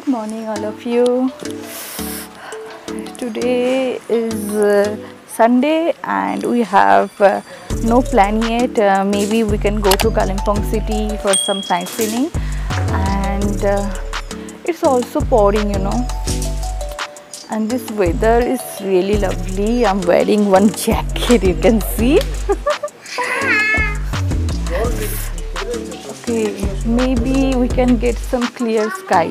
Good morning, all of you. Today is uh, Sunday and we have uh, no plan yet. Uh, maybe we can go to Kalimpong city for some sightseeing and uh, it's also pouring, you know. And this weather is really lovely. I'm wearing one jacket, you can see. okay, maybe we can get some clear sky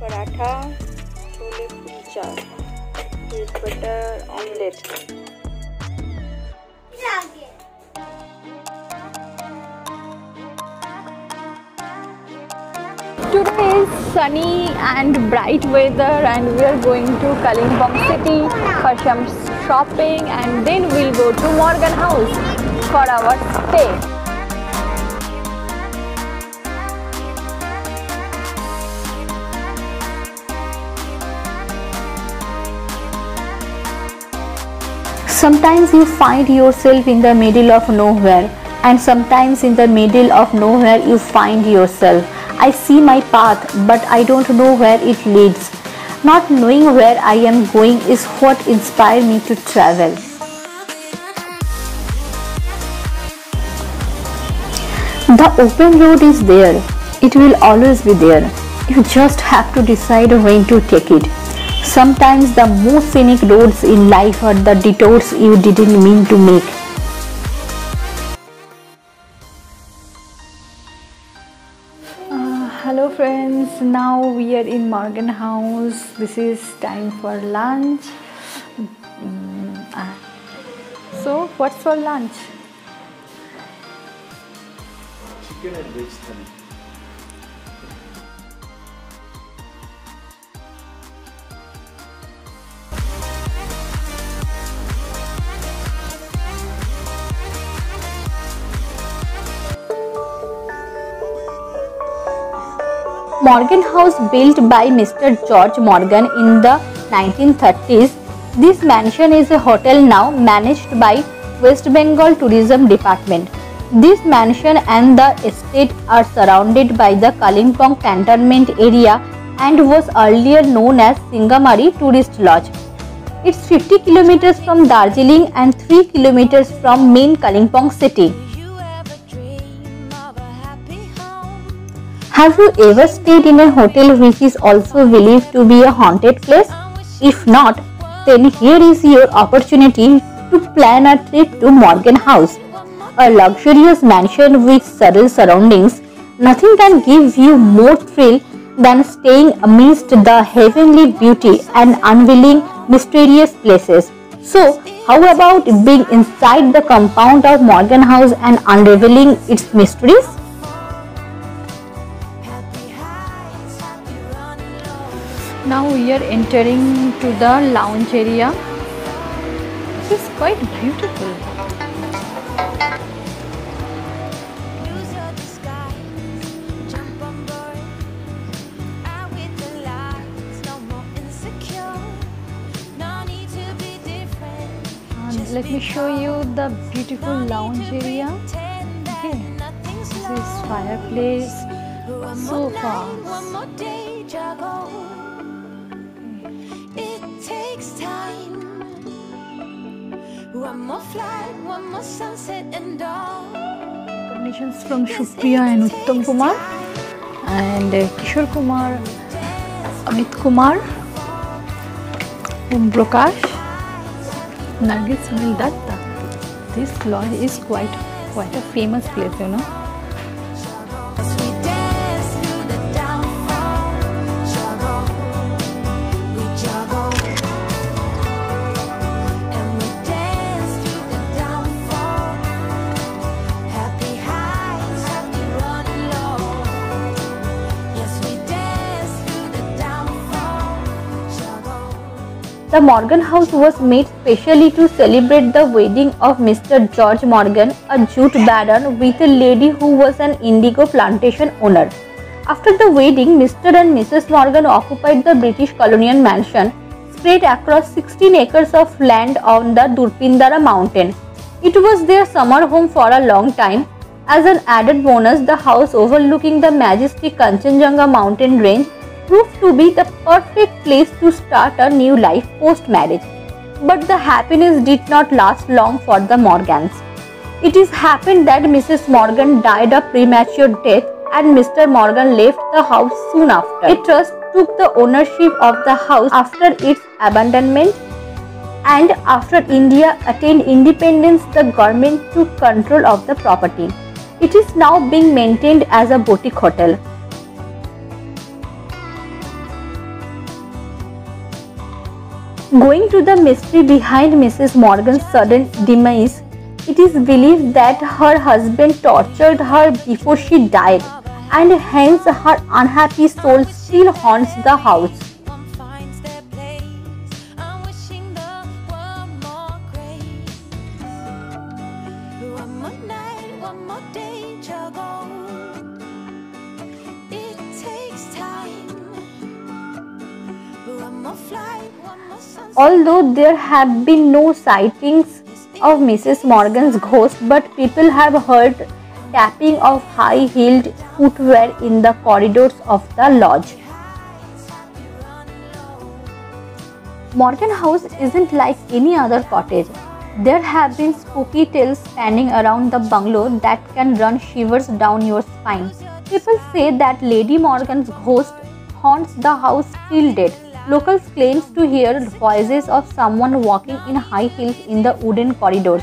paratha chole kulcha with butter omelette Today is sunny and bright weather and we are going to Kalimpong city for some shopping and then we'll go to Morgan House for our stay. Sometimes you find yourself in the middle of nowhere, and sometimes in the middle of nowhere you find yourself. I see my path, but I don't know where it leads. Not knowing where I am going is what inspired me to travel. The open road is there. It will always be there. You just have to decide when to take it. Sometimes the most scenic roads in life are the detours you didn't mean to make. Uh, hello friends, now we are in Morgan House. This is time for lunch. Mm, ah. So, what's for lunch? chicken and veg Morgan House built by Mr. George Morgan in the 1930s. This mansion is a hotel now managed by West Bengal Tourism Department. This mansion and the estate are surrounded by the Kalimpong cantonment area and was earlier known as Singamari Tourist Lodge. It's 50 kilometers from Darjeeling and 3 kilometers from main Kalimpong city. Have you ever stayed in a hotel which is also believed to be a haunted place? If not, then here is your opportunity to plan a trip to Morgan House, a luxurious mansion with surreal surroundings. Nothing can give you more thrill than staying amidst the heavenly beauty and unveiling mysterious places. So, how about being inside the compound of Morgan House and unraveling its mysteries? Now we are entering to the lounge area. This is quite beautiful. And let me show you the beautiful lounge area. Okay, this is fireplace, sofa. Takes time. One more flight, one more sunset and dawn. From Supriya and Uttam Kumar and uh, Kishore Kumar, Amit Kumar, Om Prakash, Nargis Sunil Datta. This lodge is quite quite a famous place, you know. The Morgan House was made specially to celebrate the wedding of Mr. George Morgan, a jute baron, with a lady who was an indigo plantation owner. After the wedding, Mr. and Mrs. Morgan occupied the British colonial mansion spread across 16 acres of land on the Durpindara mountain. It was their summer home for a long time. As an added bonus, the house overlooking the majestic Kanchenjunga mountain range proved to be the perfect place to start a new life post marriage. But the happiness did not last long for the Morgans. It is happened that Mrs. Morgan died a premature death and Mr. Morgan left the house soon after. A trust took the ownership of the house after its abandonment and after India attained independence the government took control of the property. It is now being maintained as a boutique hotel. Going to the mystery behind Mrs. Morgan's sudden demise, it is believed that her husband tortured her before she died and hence her unhappy soul still haunts the house. Although there have been no sightings of Mrs. Morgan's ghost, but people have heard tapping of high heeled footwear in the corridors of the lodge. Morgan House isn't like any other cottage. There have been spooky tales spanning around the bungalow that can run shivers down your spine. People say that Lady Morgan's ghost haunts the house till date. Locals claims to hear voices of someone walking in high heels in the wooden corridors.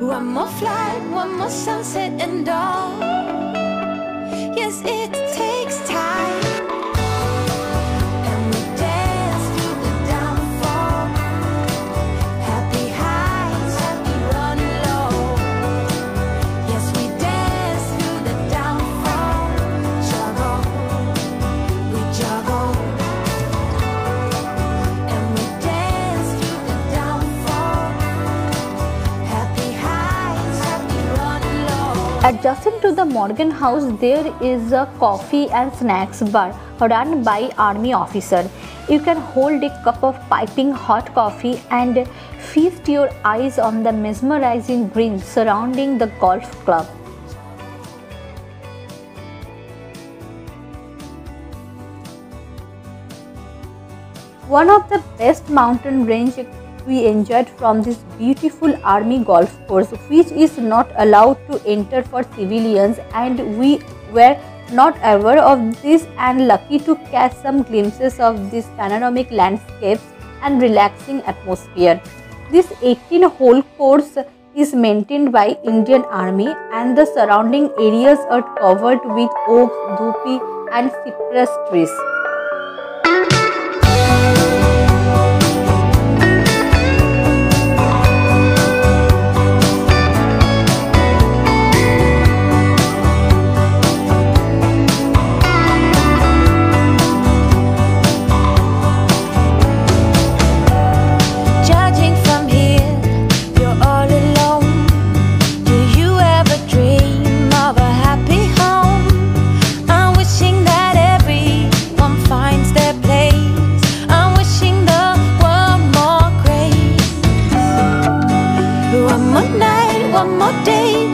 One more flight, one more sunset and dawn. Yes, it takes Morgan House, there is a coffee and snacks bar run by army officer. You can hold a cup of piping hot coffee and feast your eyes on the mesmerizing green surrounding the golf club. One of the best mountain range we enjoyed from this beautiful army golf course which is not allowed to enter for civilians and we were not aware of this and lucky to catch some glimpses of these panoramic landscapes and relaxing atmosphere. This 18 hole course is maintained by Indian Army and the surrounding areas are covered with oaks, dhupi and cypress trees.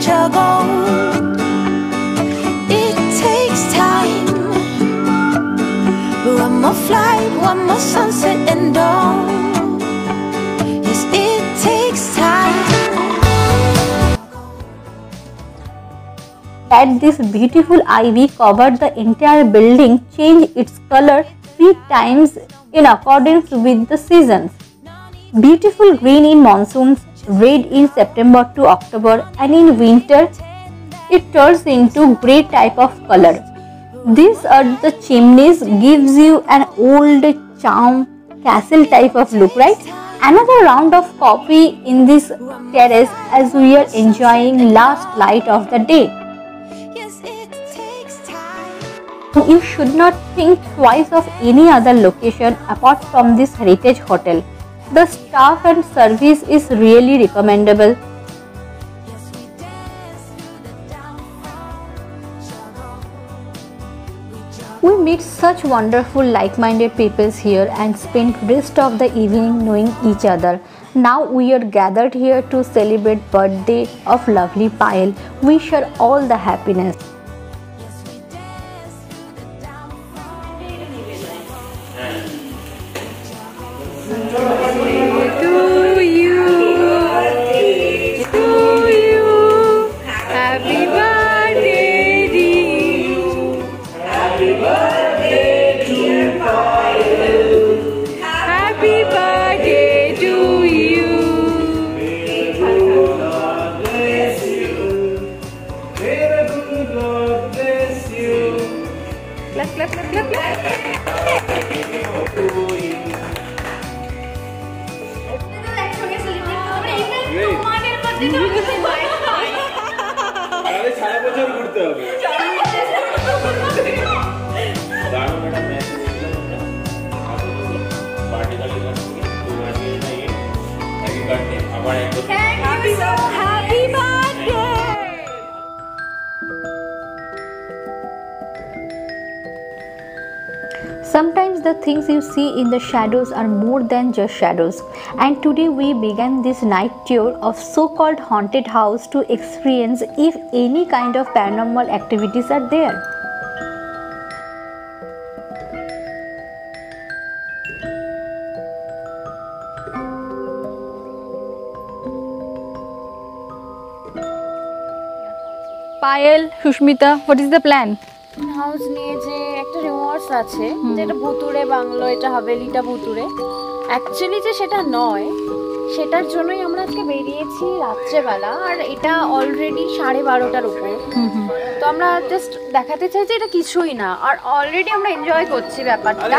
Day. It takes time. One more flight, one more sunset and dawn. Yes, it takes time. that this beautiful ivy covered the entire building changed its color three times in accordance with the seasons. Beautiful green in monsoons, red in September to October and in winter it turns into grey type of color. These are the chimneys gives you an old charm castle type of look, right? Another round of coffee in this terrace as we are enjoying last light of the day. Yes, it takes time. You should not think twice of any other location apart from this heritage hotel. The staff and service is really recommendable. We meet such wonderful like-minded peoples here and spend rest of the evening knowing each other. Now we are gathered here to celebrate birthday of lovely Payal. Wish her all the happiness. Sometimes the things you see in the shadows are more than just shadows. And today we began this night tour of so-called haunted house to experience if any kind of paranormal activities are there. Payal, Shushmita, what is the plan? House needs remorse আছে যেটা ভুতুরে bungalow এটা হাভেলিটা ভুতুরে actually যে সেটা নয় সেটার জন্যই আমরা আজকে বেরিয়েছি রাত্রেবেলা আর এটা অলরেডি সাড়ে বারোটার উপর। তো আমরা জাস্ট দেখাতে চাই যে এটা কিছুই না আর অলরেডি আমরা এনজয় করছি ব্যাপারটা।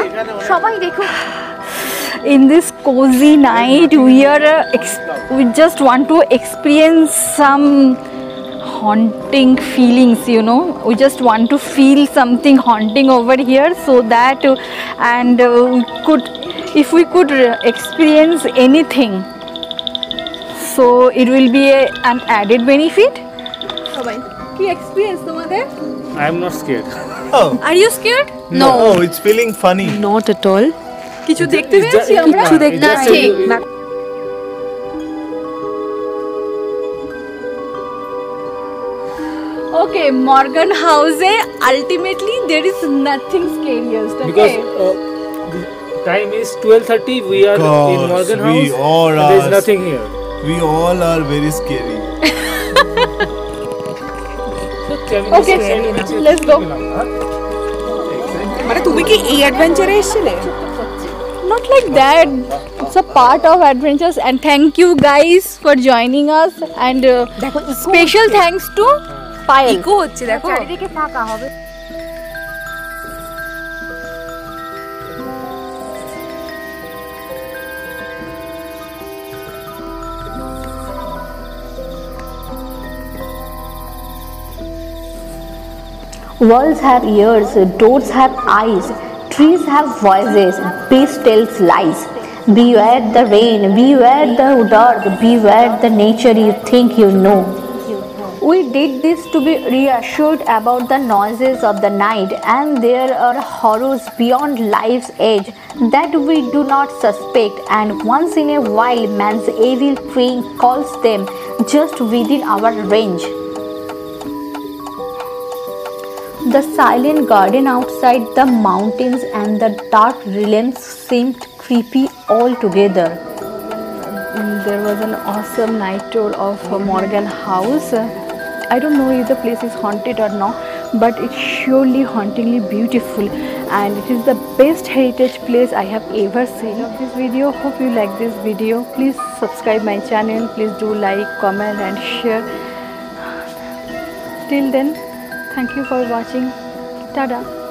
সবাই দেখুক। In this cozy night, we are uh, ex- we just want to experience some haunting feelings you know we just want to feel something haunting over here so that uh, and uh, we could if we could uh, experience anything so it will be a, an added benefit সবাই কি experience তোমাদের I am not scared. Are you scared No, it's feeling funny. Not at all কিছু দেখতে It's ju- পেয়েছি আমরা কিছু দেখতে না, পাচ্ছি। ঠিক। Okay, Morgan House. Ultimately, there is nothing scariest. Okay. Because uh, the time is 12:30. We are in Gosh, Morgan we House. all and There is are- nothing here. We all are very scary. So can we Okay, just send a message let's to go. people now, huh? মানে তুমি কি এই অ্যাডভেঞ্চারে এসেছিলে Not like that. It's a part of adventures. And thank you guys for joining us. And uh, দেখো special thanks to Payal. Eco হচ্ছে দেখো চারিদিকে ফাঁকা হবে Walls have ears, doors have eyes, trees have voices, beast tells lies. Beware the rain, beware the dark, beware the nature you think you know. We did this to be reassured about the noises of the night, and there are horrors beyond life's edge that we do not suspect, and once in a while, man's evil train calls them just within our range. The silent garden outside the mountains and the dark realms seemed creepy altogether. Mm, There was an awesome night tour of Morgan House. I don't know if the place is haunted or not, but it's surely hauntingly beautiful and it is the best heritage place I have ever seen. Love this video. Hope you like this video. Please subscribe my channel. Please do like, comment and share. Till then, thank you for watching. Tada.